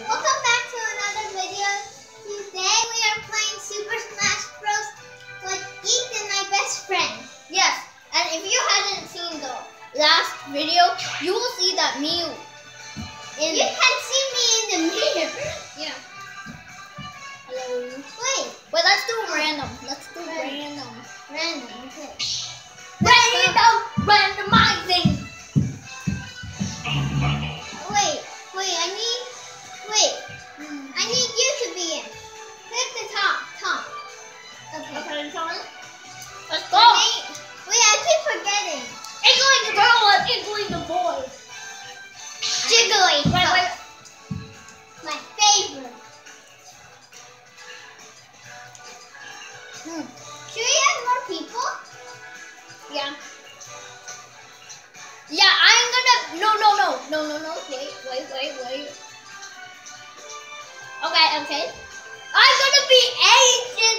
Welcome back to another video. Today we are playing Super Smash Bros. with Ethan, my best friend. Yes, and if you hadn't seen the last video, you will see that Mew in You can see me in the mirror. yeah. Hello. Wait, Wait, let's do random. Let's do random. random. Okay. Random, randomizing. Wait, wait. I need. Wait. I need you to be in. Hit the top, top. Okay. Okay, Sean. Let's go. name- Wait, I keep forgetting. Inkling the girl and Inkling the boy. Jiggly. Wait, wait. My favorite. Hmm. Should we have more people? Yeah. Yeah, I'm gonna. No, no, no, no, no, no. Wait, wait, wait, wait. Okay, okay. I'm gonna be Agent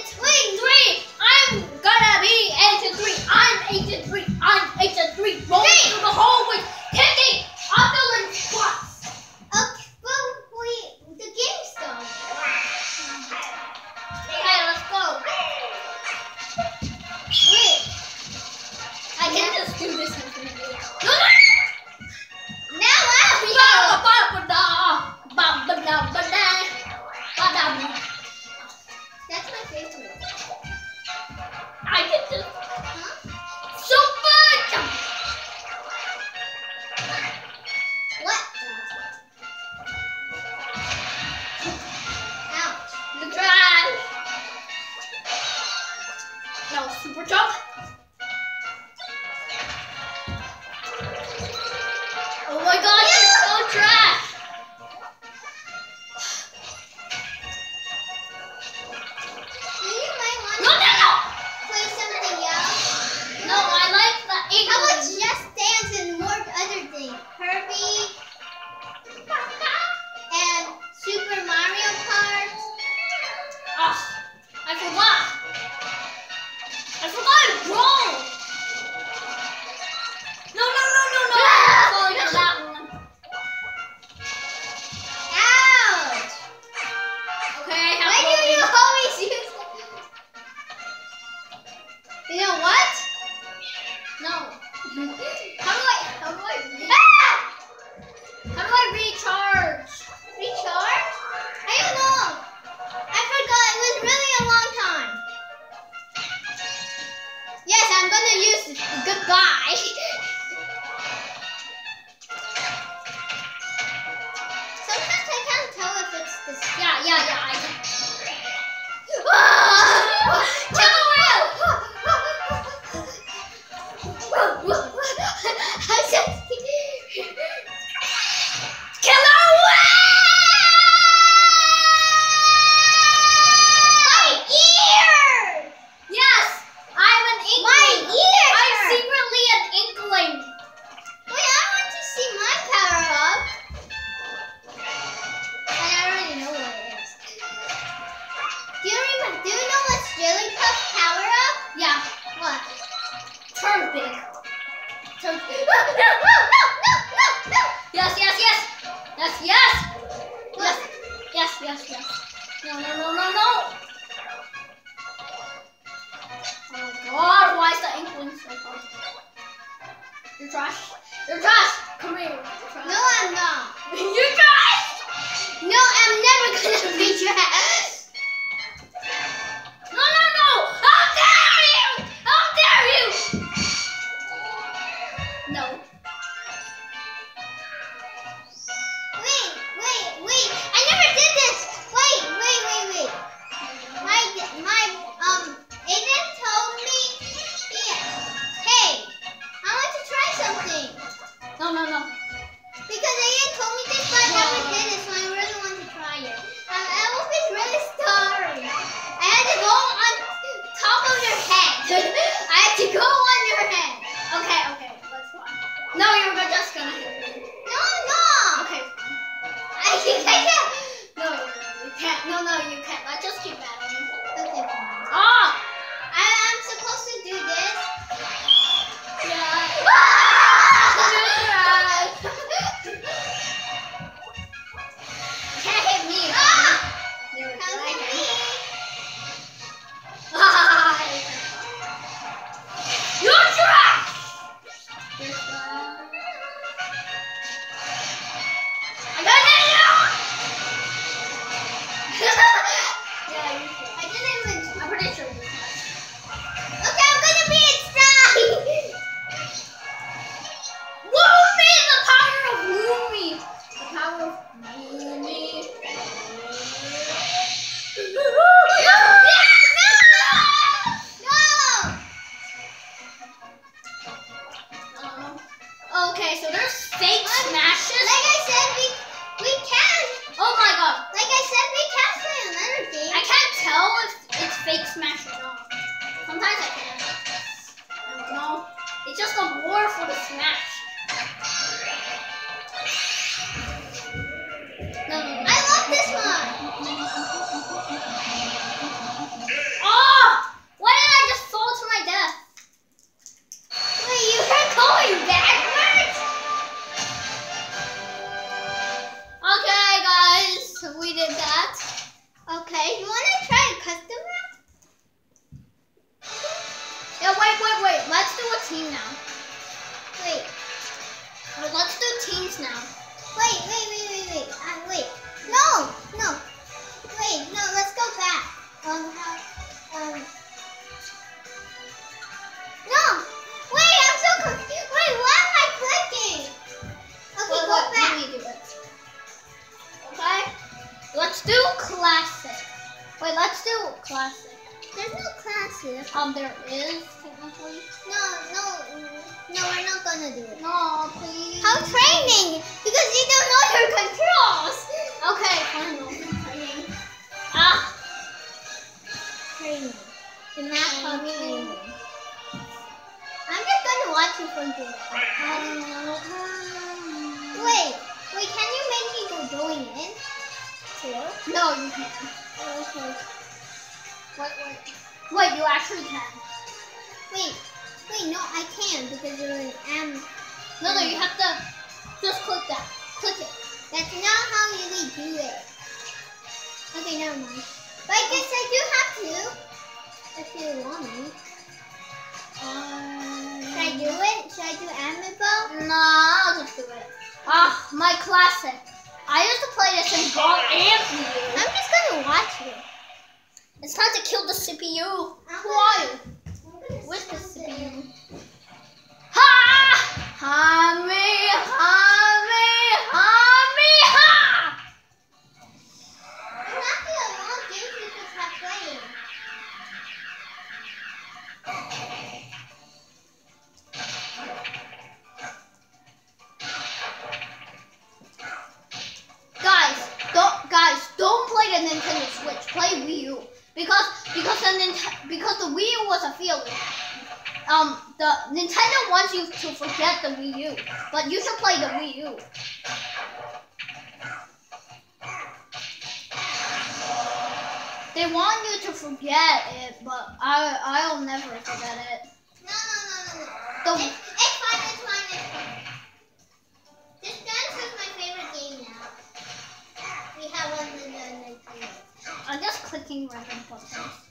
trash. You're trash. Come here. Trash. No, I'm not. You're trash. No, I'm never gonna be trash. 那个。Um, there is technically. No, no, no, we're not gonna do it. No, please. How training? Because you don't know your controls. Okay, fine. no training. Ah, Training. The map of training. I'm just gonna watch you from doing it. Wait, wait, can you make me go join in? Too? no, you can't. Okay. Wait, wait. Wait, you actually can. Wait, wait, no, I can because you're an M. No, no, you have to just click that. Click it. That's not how you really do it. Okay, never mind. But I guess I do have to. If you want me. Should I do it? Should I do Amiibo? No, I'll just do it. Ah, my classic. I used to play this in Ball and. I'm just gonna watch you. It's time to kill the CPU. You? Where's the CPU? Ha! Hami, Hami, Hami, ha! I'm not the long games we just have playing. Guys, don't guys don't play the Nintendo Switch. Play Wii U because because the Nint- because the Wii U was a failure. Um, the Nintendo wants you to forget the Wii U, but you should play the Wii U. They want you to forget it, but I I'll never forget it. No, no, no, no, no. The It's, it's fine, it's fine, it's fine. This dance is my favorite game now. We have one in the Nintendo. I'm just clicking random buttons.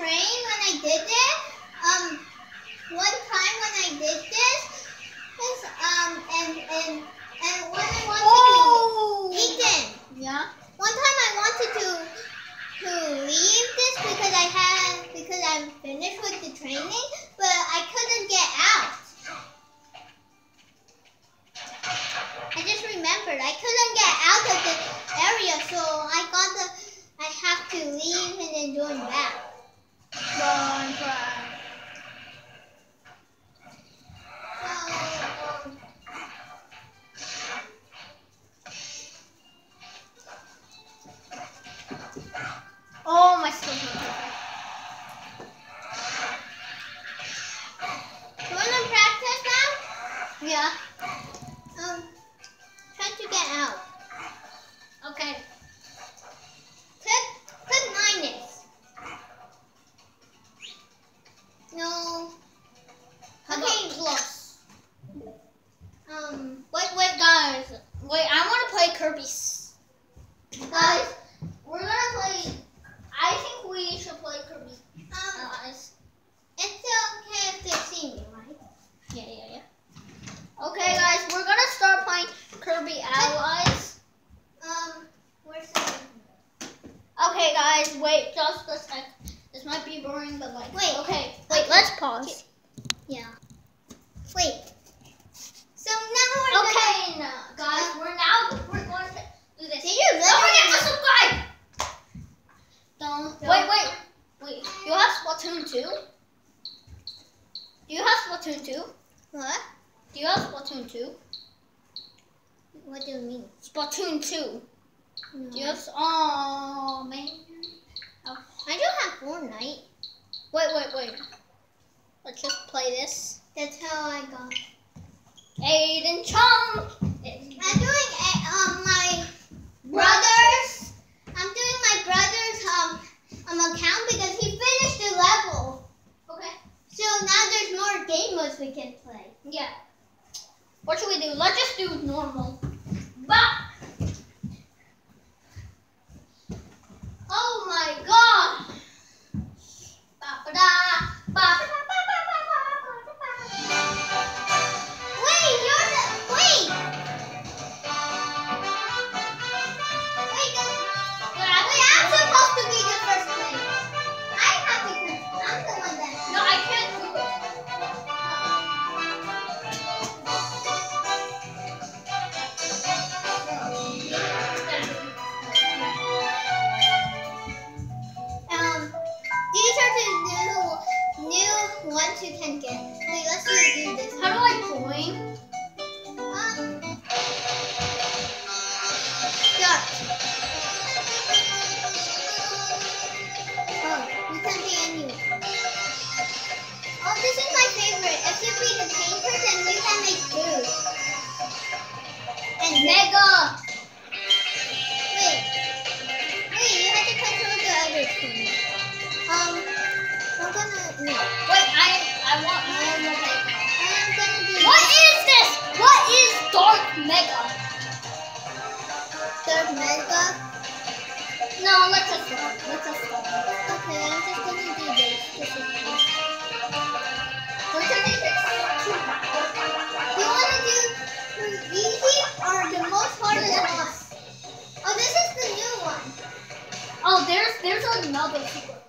Train, when I did this, um, one time when I did this, this um, and and and when I wanted Oh! to, Ethan, Yeah. one time I wanted to to leave this because I had because I'm finished with the training, but I couldn't get out. I just remembered I couldn't get out of the area, so I got the I have to leave and then join back. Don't Um, Wait, wait, guys. Wait, I want to play Kirby's. Guys, we're gonna play. I think we should play Kirby. um, Guys. it's okay if they see me, right? Yeah, yeah, yeah. Okay, guys, we're gonna start playing Kirby Allies. Um, where's the Okay, guys, wait just a sec. This might be boring, but like. Wait. Okay, wait. Let's pause. Yeah. Wait. So now we're gonna. Okay, now, guys, we're now we're going to do this. Did you Don't forget to literally? subscribe. Don't. Wait, wait, wait. You have Splatoon 2? Do you have Splatoon 2? What? Do you have Splatoon 2? What do you mean? 2. No. Have? Oh man. I do have Fortnite. Wait, wait, wait. Let's just play this. That's how I got. Aiden Chung. I'm doing a, um my brother's. I'm doing my brother's um um account because he finished the level. Okay. So now there's more game modes we can play. Yeah. What should we do? Let's just do normal. And Mega! wait, wait, you have to control the other thing. Um, we're gonna no. Wait, I I want more Mega. I'm gonna do What is this? What is Dark Mega? third mega. No, let's just go. Let's just go. Okay, I'm just gonna do this. This is easy or the most hardest one? Oh, this is the new one. Oh, there's there's another secret.